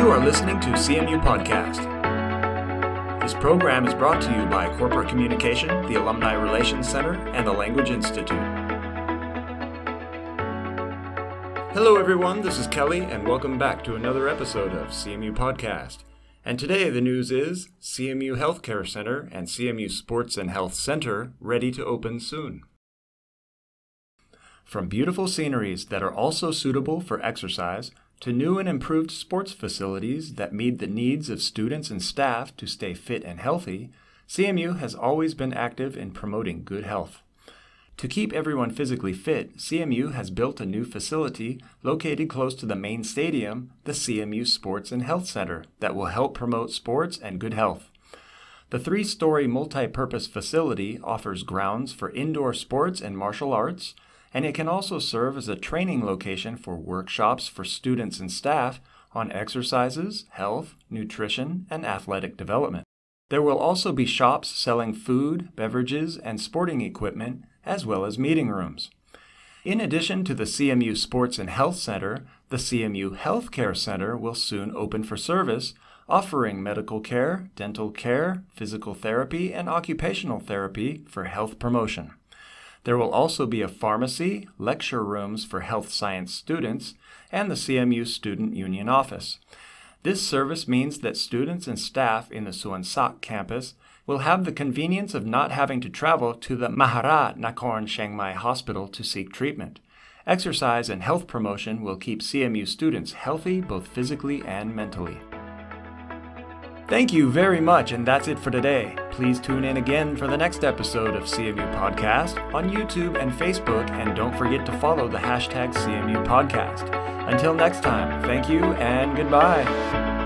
You are listening to CMU Podcast. This program is brought to you by Corporate Communication, the Alumni Relations Center, and the Language Institute. Hello, everyone. This is Kelly, and welcome back to another episode of CMU Podcast. And today, the news is CMU Healthcare Center and CMU Sports and Health Center ready to open soon. From beautiful sceneries that are also suitable for exercise to new and improved sports facilities that meet the needs of students and staff to stay fit and healthy, CMU has always been active in promoting good health. To keep everyone physically fit, CMU has built a new facility located close to the main stadium, the CMU Sports and Health Center, that will help promote sports and good health. The three story multi purpose facility offers grounds for indoor sports and martial arts, and it can also serve as a training location for workshops for students and staff on exercises, health, nutrition, and athletic development. There will also be shops selling food, beverages, and sporting equipment, as well as meeting rooms. In addition to the CMU Sports and Health Center, the CMU Healthcare Center will soon open for service, offering medical care, dental care, physical therapy, and occupational therapy for health promotion. There will also be a pharmacy, lecture rooms for health science students, and the CMU Student Union office. This service means that students and staff in the Suansak campus will have the convenience of not having to travel to the Maharaj Nakorn Chiang Mai Hospital to seek treatment. Exercise and health promotion will keep CMU students healthy both physically and mentally. Thank you very much, and that's it for today. Please tune in again for the next episode of CMU Podcast on YouTube and Facebook, and don't forget to follow the hashtag CMU Podcast. Until next time, thank you and goodbye.